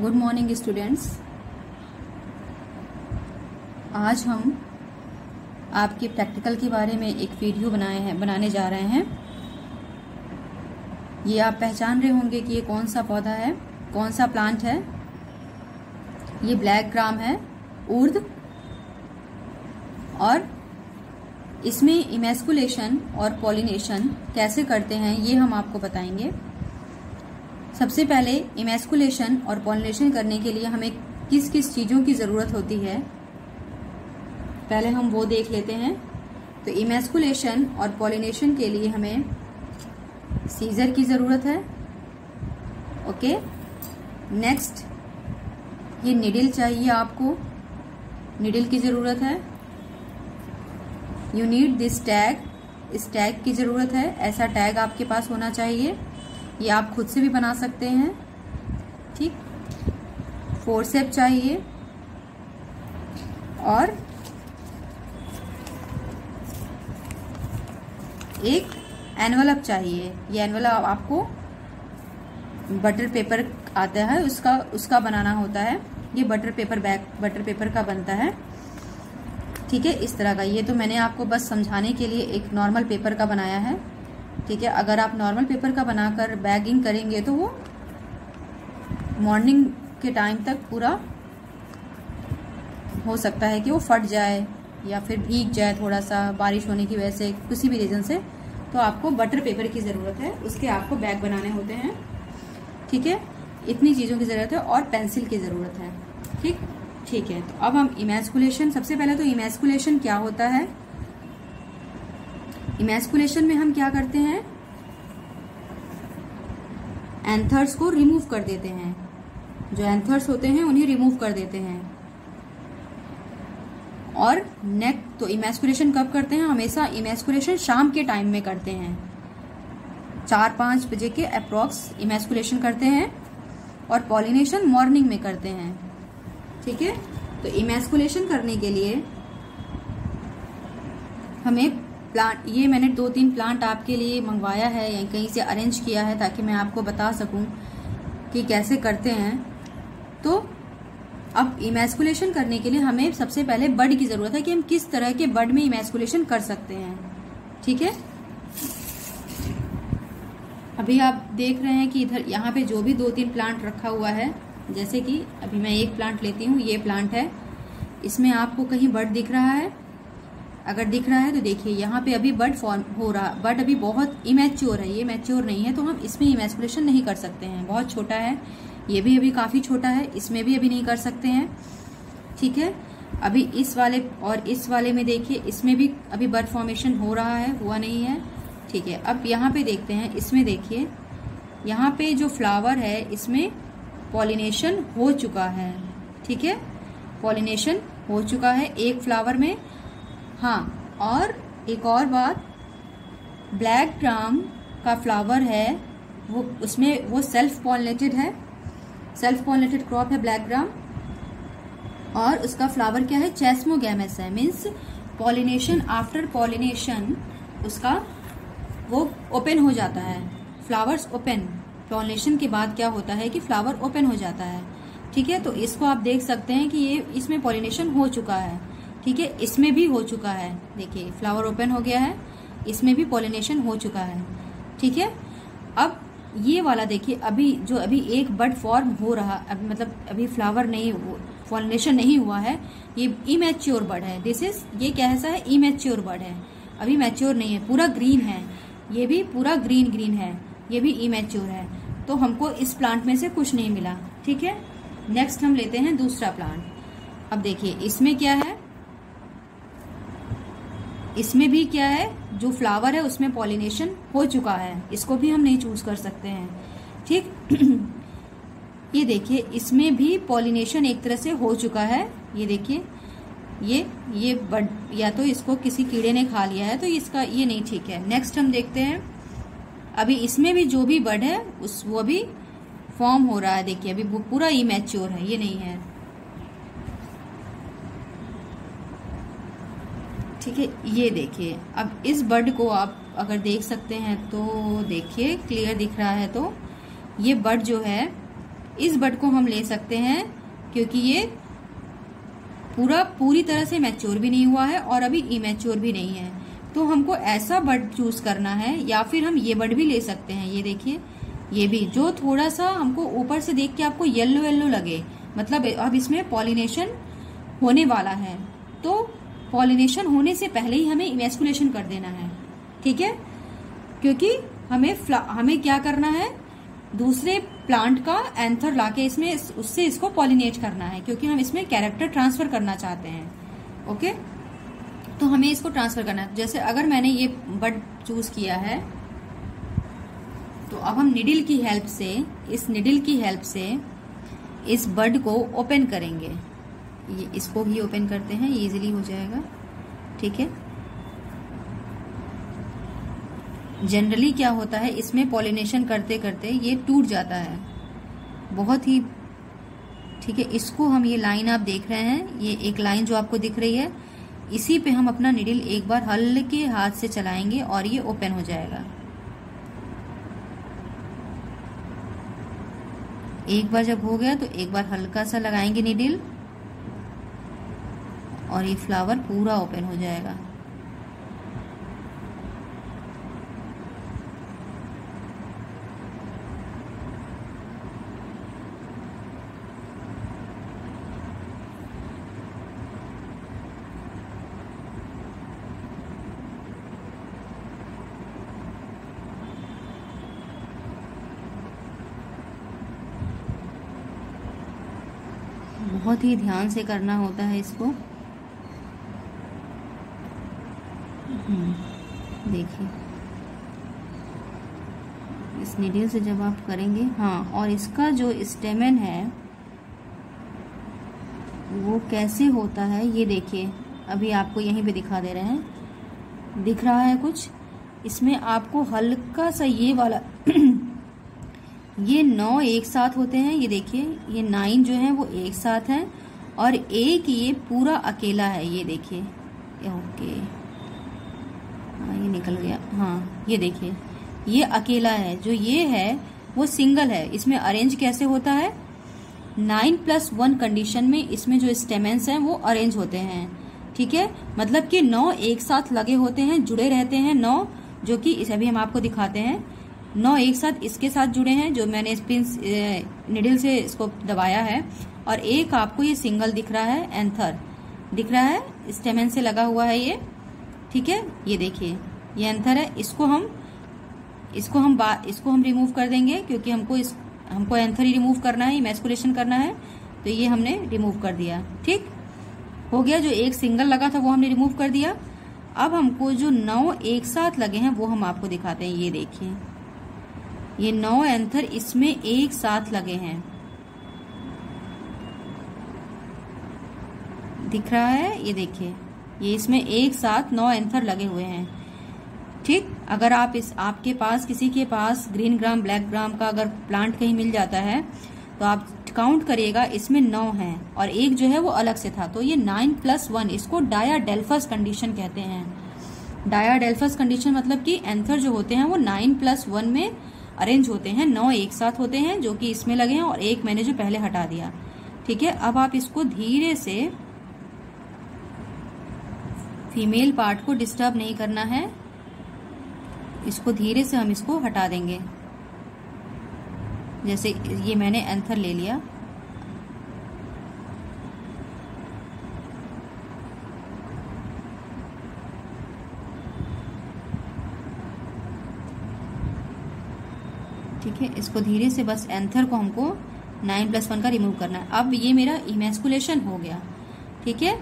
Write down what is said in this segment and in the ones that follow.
Good morning students आज हम आपके प्रैक्टिकल के बारे में एक वीडियो बनाए हैं, बनाने जा रहे हैं। ये आप पहचान रहे होंगे कि ये कौन सा पौधा है, कौन सा प्लांट है। ये ब्लैक ग्राम है उर्द और इसमें इमेस्कुलेशन और पॉलिनेशन कैसे करते हैं, ये हम आपको बताएँगे। सबसे पहले इमेस्कुलेशन और पॉलिनेशन करने के लिए हमें किस किस चीज़ों की ज़रूरत होती है? पहले हम वो देख लेते हैं। तो इमेस्कुलेशन और पॉलिनेशन के लिए हमें सीजर की ज़रूरत है। ओके नेक्स्ट ये निडिल चाहिए आपको। निडिल की ज़रूरत है। यू नीड दिस टैग इस टैग की ज़रूरत है। ऐसा टैग आपके पास होना चाहिए। ये आप खुद से भी बना सकते हैं। ठीक? फोरसेप चाहिए। और एक एनवलप चाहिए। ये एनवलप आपको बटर पेपर आता है, उसका उसका बनाना होता है। ये butter paper bag butter paper का बनता है। ठीक है? इस तरह का। ये तो मैंने आपको बस समझाने के लिए एक नॉर्मल पेपर का बनाया है। ठीक है, अगर आप नॉर्मल पेपर का बनाकर बैगिंग करेंगे तो वो मॉर्निंग के टाइम तक पूरा हो सकता है कि वो फट जाए या फिर भीग जाए थोड़ा सा बारिश होने की वजह से, किसी भी रीज़न से। तो आपको बटर पेपर की ज़रूरत है, उसके आपको बैग बनाने होते हैं। ठीक है? इतनी चीज़ों की ज़रूरत है और पेंसिल की ज़रूरत है। ठीक? ठीक है तो अब हम इमेस्कुलेशन सबसे पहले तो इमेस्कुलेशन क्या होता है? इमेस्कुलेशन में हम क्या करते हैं? एंथर्स को रिमूव कर देते हैं। जो एंथर्स होते हैं, उन्हें रिमूव कर देते हैं। और नेक तो इमेस्कुलेशन कब करते हैं? हमेशा इमेस्कुलेशन शाम के टाइम में करते हैं। चार पाँच बजे के अप्रोक्स इमेस्कुलेशन करते हैं और पॉलिनेशन मॉर्निंग में करते हैं। ठीक है? तो इमेस्कुलेशन करने के लिए हमें प्लांट, ये मैंने दो तीन प्लांट आपके लिए मंगवाया है, या कहीं से अरेंज किया है ताकि मैं आपको बता सकूँ कि कैसे करते हैं। तो अब इमेस्कुलेशन करने के लिए हमें सबसे पहले बड की ज़रूरत है कि हम किस तरह के बड में इमेस्कुलेशन कर सकते हैं। ठीक है? अभी आप देख रहे हैं कि इधर यहाँ पे जो भी दो तीन प्लांट रखा हुआ है, जैसे कि अभी मैं एक प्लांट लेती हूँ, ये प्लांट है। इसमें आपको कहीं बड दिख रहा है अगर दिख रहा है तो देखिए, यहाँ पे अभी बर्ड फॉर्म हो रहा, बर्ड अभी बहुत इमेच्योर है, ये मैच्योर नहीं है तो हम इसमें इमेस्कुलेशन नहीं कर सकते हैं। बहुत छोटा है, ये भी अभी काफ़ी छोटा है, इसमें भी अभी नहीं कर सकते हैं। ठीक है? अभी इस वाले और इस वाले में देखिए, इसमें भी अभी बर्ड फॉर्मेशन हो रहा है, हुआ नहीं है। ठीक है, अब यहाँ पे देखते हैं, इसमें देखिए, यहाँ पे जो फ्लावर है, इसमें पॉलिनेशन हो चुका है। ठीक है? पॉलिनेशन हो चुका है, एक फ्लावर में। हाँ और एक और बात ब्लैक ग्राम का फ्लावर है, वो उसमें वो सेल्फ पॉलिनेटेड है सेल्फ पॉलिनेटेड क्रॉप है ब्लैक ग्राम और उसका फ्लावर क्या है? चेस्मोगैमस है मीन्स पॉलिनेशन आफ्टर पॉलिनेशन उसका वो ओपन हो जाता है फ्लावर्स ओपन पॉलिनेशन के बाद क्या होता है कि फ्लावर ओपन हो जाता है, ठीक है? तो इसको आप देख सकते हैं कि ये इसमें पॉलिनेशन हो चुका है। ठीक है, इसमें भी हो चुका है। देखिए फ्लावर ओपन हो गया है, इसमें भी पॉलिनेशन हो चुका है, ठीक है? अब ये वाला देखिए, अभी जो अभी एक बर्ड फॉर्म हो रहा, अभी मतलब अभी फ्लावर नहीं पॉलिनेशन नहीं हुआ है, ये इमेच्योर बर्ड है। दिस इज़ ये कैसा है इमेच्योर बर्ड है। अभी मैच्योर नहीं है, पूरा ग्रीन है। ये भी पूरा ग्रीन ग्रीन है, ये भी इमेच्योर है। तो हमको इस प्लांट में से कुछ नहीं मिला, ठीक है? नेक्स्ट हम लेते हैं दूसरा प्लांट अब देखिए, इसमें क्या है? इसमें भी क्या है, जो फ्लावर है, उसमें पॉलिनेशन हो चुका है। इसको भी हम नहीं चूज़ कर सकते हैं। ठीक? ये देखिए, इसमें भी पॉलिनेशन एक तरह से हो चुका है। ये देखिए, ये ये बड या तो इसको किसी कीड़े ने खा लिया है तो इसका ये नहीं ठीक है। नेक्स्ट हम देखते हैं। अभी इसमें भी जो भी बड है, उस, वो भी फॉर्म हो रहा है। देखिए, अभी पूरा इमेच्योर है, ये नहीं है। ठीक है, ये देखिए। अब इस बर्ड को आप अगर देख सकते हैं तो देखिए क्लियर दिख रहा है तो। ये बर्ड जो है, इस बर्ड को हम ले सकते हैं क्योंकि ये पूरा, पूरी तरह से मैच्योर भी नहीं हुआ है और अभी इमेच्योर भी नहीं है। तो हमको ऐसा बर्ड चूज़ करना है, या फिर हम ये बर्ड भी ले सकते हैं। ये देखिए, ये भी। जो थोड़ा सा हमको ऊपर से देख के आपको येल्लो येल्लो लगे मतलब अब इसमें पॉलिनेशन होने वाला है। तो पॉलिनेशन होने से पहले ही हमें इमेस्कुलेशन कर देना है। ठीक है? क्योंकि हमें हमें क्या करना है? दूसरे प्लांट का एंथर लाके इसमें, उससे इसको पॉलिनेट करना है, क्योंकि हम इसमें कैरेक्टर ट्रांसफ़र करना चाहते हैं। ओके तो हमें इसको ट्रांसफ़र करना है। जैसे अगर मैंने ये बड चूज़ किया है तो अब हम निडिल की हेल्प से, इस निडिल की हेल्प से, इस बड को ओपन करेंगे। ये इसको भी ओपन करते हैं ये इजिली हो जाएगा। ठीक है? जनरली क्या होता है, इसमें पॉलिनेशन करते करते ये टूट जाता है। बहुत ही, ठीक है, इसको हम ये लाइन आप देख रहे हैं, ये एक लाइन जो आपको दिख रही है, इसी पे हम अपना निडिल एक बार हल्के हाथ से चलाएँगे और ये ओपन हो जाएगा। एक बार जब हो गया तो एक बार हल्का सा लगाएँगे निडिल और ये फ्लावर पूरा ओपन हो जाएगा। बहुत ही ध्यान से करना होता है इसको हम्म, देखिए इस नीडल से जब आप करेंगे हाँ और इसका जो स्टेमन है, वो कैसे होता है, ये देखिए। अभी आपको यहीं पे दिखा दे रहे हैं। दिख रहा है कुछ? इसमें आपको हल्का सा ये वाला ये नौ एक साथ होते हैं, ये देखिए, ये नाइन जो है, वो एक साथ है, और एक ये पूरा अकेला है, ये देखिए। ओके। हाँ ये निकल गया। हाँ ये देखिए। ये अकेला है, जो ये है, वो सिंगल है। इसमें अरेंज कैसे होता है? नाइन प्लस वन कंडीशन में इसमें जो स्टेमेंस हैं, वो अरेंज होते हैं। ठीक है? मतलब कि नौ एक साथ लगे होते हैं, जुड़े रहते हैं नौ, जो कि इसे अभी हम आपको दिखाते हैं। नौ एक साथ इसके साथ जुड़े हैं, जो मैंने स्पिन निडिल से इसको दबाया है। और एक आपको ये सिंगल दिख रहा है एंथर दिख रहा है स्टेमेन से लगा हुआ है ये। ठीक है? ये देखिए, ये एंथर है। इसको हम इसको हम इसको हम रिमूव कर देंगे क्योंकि हमको इस, हमको एंथर ही रिमूव करना है इमेस्कुलेशन करना है तो ये हमने रिमूव कर दिया। ठीक? हो गया जो एक सिंगल लगा था वो हमने रिमूव कर दिया। अब हमको जो नौ एक साथ लगे हैं वो हम आपको दिखाते हैं। ये देखिए। ये नौ एंथर इसमें एक साथ लगे हैं। दिख रहा है? ये देखिए। ये इसमें एक साथ नौ एंथर लगे हुए हैं। ठीक? अगर आप इस, आपके पास, किसी के पास ग्रीन ग्राम, ब्लैक ग्राम का अगर प्लांट कहीं मिल जाता है तो आप काउंट करिएगा, इसमें नौ हैं और एक जो है वो अलग से था। तो ये नाइन प्लस वन इसको डाया डेल्फस कंडीशन कहते हैं। डाया डेल्फस कंडीशन मतलब कि एंथर जो होते हैं वो नाइन प्लस वन में अरेंज होते हैं, नौ एक साथ होते हैं, जो कि इसमें लगे हैं और एक मैंने जो पहले हटा दिया। ठीक है, अब आप इसको धीरे से फीमेल पार्ट को डिस्टर्ब नहीं करना है। इसको धीरे से हम इसको हटा देंगे। जैसे ये मैंने एंथर ले लिया। ठीक है, इसको धीरे से बस एंथर को हमको नाइन प्लस वन का रिमूव करना है। अब ये मेरा इमेस्कुलेशन हो गया। ठीक है,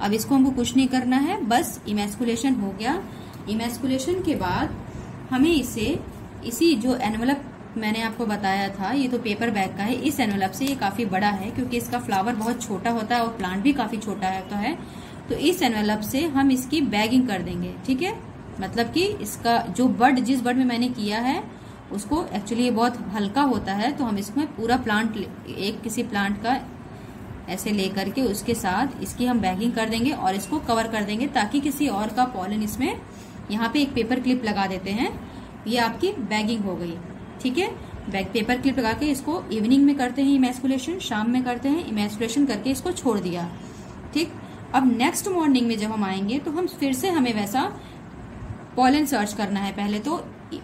अब इसको हमको कुछ नहीं करना है, बस इमेस्कुलेशन हो गया। इमेस्कुलेशन के बाद हमें इसे, इसी जो एनवलप मैंने आपको बताया था, ये तो पेपर बैग का है, इस एनवलप से ये काफ़ी बड़ा है, क्योंकि इसका फ्लावर बहुत छोटा होता है और प्लांट भी काफ़ी छोटा होता है। तो इस एनवलप से हम इसकी बैगिंग कर देंगे, ठीक है? मतलब कि इसका, जो बर्ड जिस बर्ड में मैंने किया है, उसको एक्चुअली ये बहुत हल्का होता है तो हम इसमें पूरा प्लांट एक किसी प्लांट का ऐसे लेकर के उसके साथ इसकी हम बैगिंग कर देंगे और इसको कवर कर देंगे, ताकि किसी और का पॉलन इसमें यहाँ पे एक पेपर क्लिप लगा देते हैं। ये आपकी बैगिंग हो गई, ठीक है? बैक पेपर क्लिप लगा के इसको इवनिंग में करते हैं इमेस्कुलेशन शाम में करते हैं इमेस्कुलेशन करके इसको छोड़ दिया, ठीक? अब नेक्स्ट मॉर्निंग में जब हम आएँगे तो हम फिर से हमें वैसा पॉलन सर्च करना है। पहले तो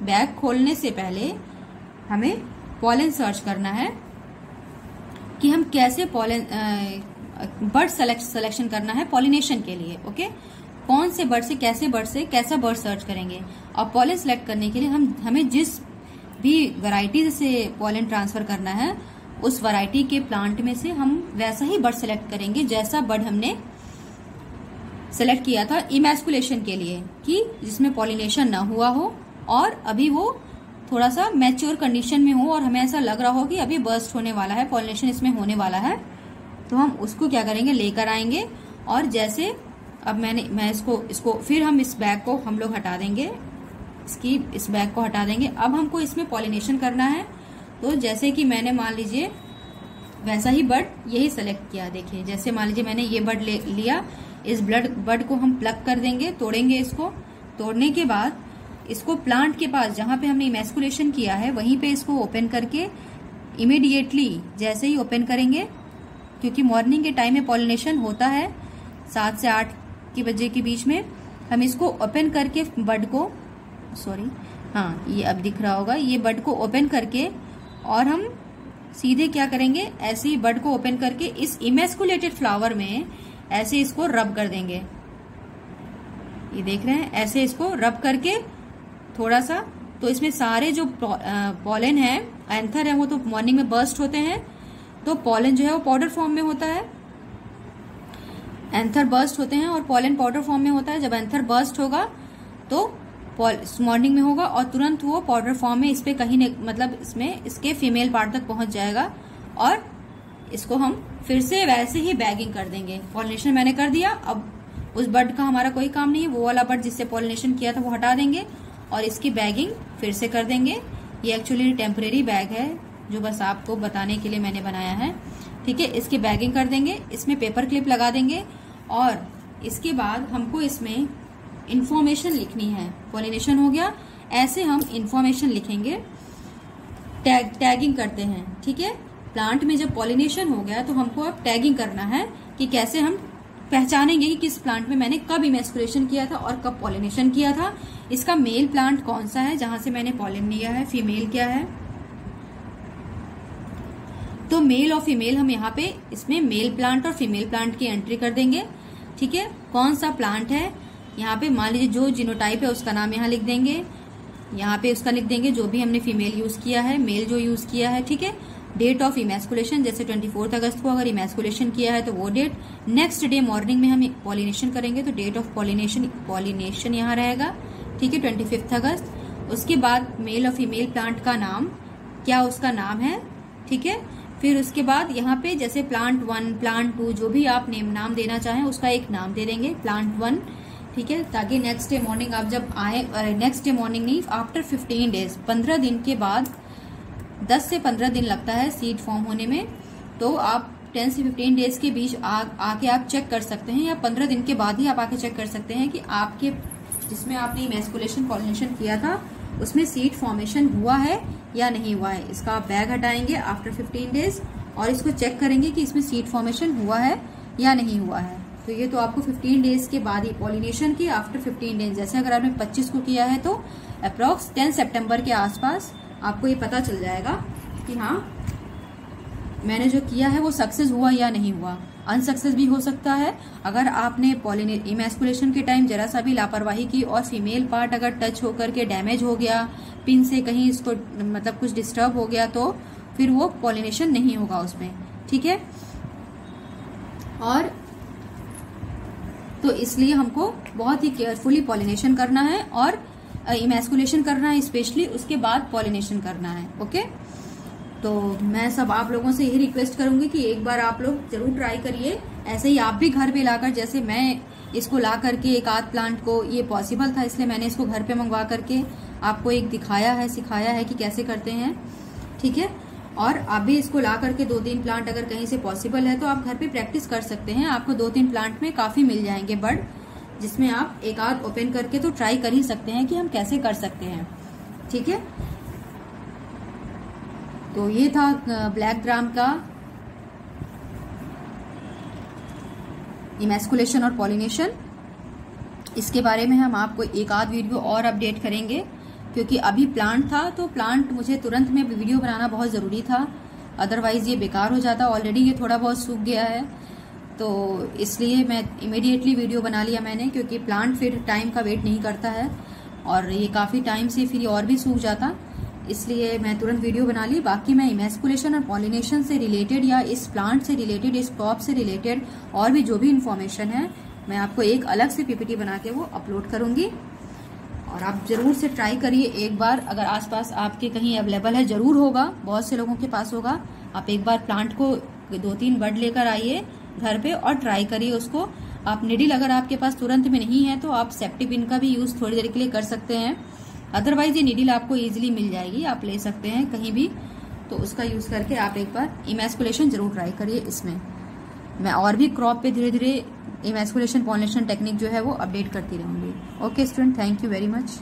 बैग खोलने से पहले हमें पॉलन सर्च करना है कि हम कैसे पॉलन बर्ड सेलेक्शन करना है पॉलिनेशन के लिए ओके कौन से बर्ड से, कैसे बर्ड से, कैसा बर्ड सर्च करेंगे? और पॉलन सेलेक्ट करने के लिए हम, हमें जिस भी वैरायटी से पॉलन ट्रांसफ़र करना है, उस वैरायटी के प्लांट में से हम वैसा ही बर्ड सेलेक्ट करेंगे जैसा बर्ड हमने सेलेक्ट किया था इमेस्कुलेशन के लिए, कि जिसमें पॉलिनेशन ना हुआ हो और अभी वो थोड़ा सा मैच्योर कंडीशन में हो और हमें ऐसा लग रहा हो कि अभी बर्स्ट होने वाला है पॉलिनेशन इसमें होने वाला है तो हम उसको क्या करेंगे, लेकर आएँगे और जैसे अब मैंने, मैं इसको इसको, फिर हम इस बैग को, हम लोग हटा देंगे। इसकी, इस बैग को हटा देंगे। अब हमको इसमें पॉलिनेशन करना है। तो जैसे कि मैंने मान लीजिए, वैसा ही बर्ड यही सेलेक्ट किया, देखिए। जैसे मान लीजिए मैंने ये बर्ड ले, लिया, इस ब्लड बर्ड को हम प्लग कर देंगे, तोड़ेंगे इसको। तोड़ने के बाद इसको प्लांट के पास, जहाँ पे हमने इमेस्कुलेशन किया है, वहीं पे इसको ओपन करके इमीडिएटली जैसे ही ओपन करेंगे, क्योंकि मॉर्निंग के टाइम में पॉलिनेशन होता है, सात से आठ के बजे के बीच में हम इसको ओपन करके बर्ड को सॉरी हाँ ये अब दिख रहा होगा, ये बर्ड को ओपन करके और हम सीधे क्या करेंगे, ऐसे ही बर्ड को ओपन करके इस इमेस्कुलेटेड फ्लावर में ऐसे इसको रब कर देंगे। ये देख रहे हैं, ऐसे इसको रब करके थोड़ा सा तो इसमें सारे जो पॉलन है एंथर है, वो तो मॉर्निंग में बर्स्ट होते हैं तो पॉलन जो है वो पाउडर फॉर्म में होता है। एंथर बर्स्ट होते हैं और पॉलन पाउडर फॉर्म में होता है। जब एंथर बर्स्ट होगा तो मॉर्निंग में होगा और तुरंत वो पाउडर फॉर्म में इस पे कहीं मतलब इसमें इसके फीमेल पार्ट तक पहुँच जाएगा और इसको हम फिर से वैसे ही बैगिंग कर देंगे। पॉलिनेशन मैंने कर दिया। अब उस बर्ड का हमारा कोई काम नहीं है। वो वाला बर्ड जिससे पॉलिनेशन किया था वो हटा देंगे और इसकी बैगिंग फिर से कर देंगे। ये एक्चुअली टेम्परेरी बैग है, जो बस आपको बताने के लिए मैंने बनाया है। ठीक है, इसकी बैगिंग कर देंगे, इसमें पेपर क्लिप लगा देंगे और इसके बाद हमको इसमें इन्फॉर्मेशन लिखनी है। पॉलिनेशन हो गया, ऐसे हम इन्फॉर्मेशन लिखेंगे टैग टैगिंग करते हैं, ठीक है? प्लांट में जब पॉलिनेशन हो गया तो हमको अब टैगिंग करना है कि कैसे हम पहचानेंगे कि किस प्लांट में मैंने कब इमेस्कुलेशन किया था और कब पॉलिनेशन किया था। इसका मेल प्लांट कौन सा है, जहाँ से मैंने पॉलिन लिया है फीमेल क्या है? तो मेल और फीमेल हम यहाँ पे इसमें मेल प्लांट और फीमेल प्लांट की एंट्री कर देंगे। ठीक है? कौन सा प्लांट है? यहाँ पे मान लीजिए जो जिनोटाइप है उसका नाम यहाँ लिख देंगे। यहाँ पे उसका लिख देंगे जो भी हमने फीमेल यूज़ किया है मेल जो यूज़ किया है, ठीक है? डेट ऑफ़ इमेस्कुलेशन जैसे ट्वेंटी फोर्थ अगस्त को अगर इमेस्कुलेशन किया है तो वो डेट नेक्स्ट डे मॉर्निंग में हम पॉलिनेशन करेंगे तो डेट ऑफ़ पॉलिनेशन पॉलिनेशन यहाँ रहेगा। ठीक है? Twenty fifth August. उसके बाद मेल और फीमेल प्लांट का नाम। क्या उसका नाम है? ठीक है? फिर उसके बाद यहाँ पे जैसे प्लांट वन प्लांट टू जो भी आप नेम नाम देना चाहें उसका एक नाम दे देंगे प्लांट वन ठीक है? ताकि नेक्स्ट डे मॉर्निंग आप जब आए नेक्स्ट डे मॉर्निंग नहीं आफ्टर फिफ्टीन डेज़ पंद्रह दिन के बाद दस से पंद्रह दिन लगता है सीड फॉर्म होने में तो आप टेन से फिफ्टीन डेज़ के बीच आ, आके आप चेक कर सकते हैं या पंद्रह दिन के बाद ही आप आके चेक कर सकते हैं कि आपके जिसमें आपने इमेस्कुलेशन पॉलिनेशन किया था उसमें सीड फॉर्मेशन हुआ है या नहीं हुआ है? इसका आप बैग हटाएँगे आफ्टर 15 डेज़ और इसको चेक करेंगे कि इसमें सीड फॉर्मेशन हुआ है या नहीं हुआ है। तो ये तो आपको 15 डेज़ के बाद ही पॉलिनेशन की आफ्टर 15 डेज़ जैसे अगर आपने 25 को किया है तो अप्रोक्स 10 सितंबर के आसपास आपको ये पता चल जाएगा कि हाँ मैंने जो किया है वो सक्सेस हुआ या नहीं हुआ। अनसक्सेस भी हो सकता है। अगर आपने इमेस्कुलेशन के टाइम जरा सा भी लापरवाही की और फीमेल पार्ट अगर टच होकर के डैमेज हो गया पिन से कहीं इसको मतलब कुछ डिस्टर्ब हो गया तो फिर वो पॉलिनेशन नहीं होगा उसमें। ठीक है? और तो इसलिए हमको बहुत ही केयरफुली पॉलिनेशन करना है और इमेस्कुलेशन करना है स्पेशली उसके बाद पॉलिनेशन करना है। ओके तो मैं सब आप लोगों से यही रिक्वेस्ट करूँगी कि एक बार आप लोग ज़रूर ट्राई करिए। ऐसे ही आप भी घर पे लाकर, जैसे मैं इसको ला करके एक आध प्लांट को, ये पॉसिबल था, इसलिए मैंने इसको घर पे मंगवा करके आपको एक दिखाया है, सिखाया है कि कैसे करते हैं। ठीक है? और आप भी इसको ला करके दो तीन प्लांट अगर कहीं से पॉसिबल है तो आप घर पे प्रैक्टिस कर सकते हैं। आपको दो तीन प्लांट में काफ़ी मिल जाएँगे बर्ड, जिसमें आप एक आध ओपन करके तो ट्राई कर ही सकते हैं कि हम कैसे कर सकते हैं। ठीक है? तो ये था ब्लैक ग्राम का इमेस्कुलेशन और पॉलिनेशन। इसके बारे में हम आपको एक आध वीडियो और अपडेट करेंगे, क्योंकि अभी प्लांट था तो प्लांट मुझे तुरंत में वीडियो बनाना बहुत ज़रूरी था। अदरवाइज़ ये बेकार हो जाता ऑलरेडी ये थोड़ा बहुत सूख गया है। तो इसलिए मैं इमिडिएटली वीडियो बना लिया मैंने, क्योंकि प्लांट फिर टाइम का वेट नहीं करता है, और ये काफ़ी टाइम से फिर और भी सूख जाता। इसलिए मैं तुरंत वीडियो बना ली। बाकी मैं इमेस्कुलेशन और पॉलिनेशन से रिलेटेड या इस प्लांट से रिलेटेड इस क्रॉप से रिलेटेड और भी जो भी इन्फॉर्मेशन है, मैं आपको एक अलग से पीपीटी बना के वो अपलोड करूँगी। और आप ज़रूर से ट्राई करिए एक बार। अगर आसपास आपके कहीं अवेलेबल है, ज़रूर होगा। बहुत से लोगों के पास होगा। आप एक बार प्लांट को दो तीन बर्ड लेकर आइए घर पे और ट्राई करिए उसको। आप निडिल अगर आपके पास तुरंत में नहीं है तो आप सेप्टिपिन का भी यूज़ थोड़ी देर के लिए कर सकते हैं। अदरवाइज़ ये निडिल आपको ईजिली मिल जाएगी। आप ले सकते हैं कहीं भी। तो उसका यूज़ करके आप एक बार इमेस्कुलेशन ज़रूर ट्राई करिए इसमें। मैं और भी क्रॉप पे धीरे धीरे इमेस्कुलेशन पॉलिनेशन टेक्निक जो है वो अपडेट करती रहूँगी। Okay student thank you very much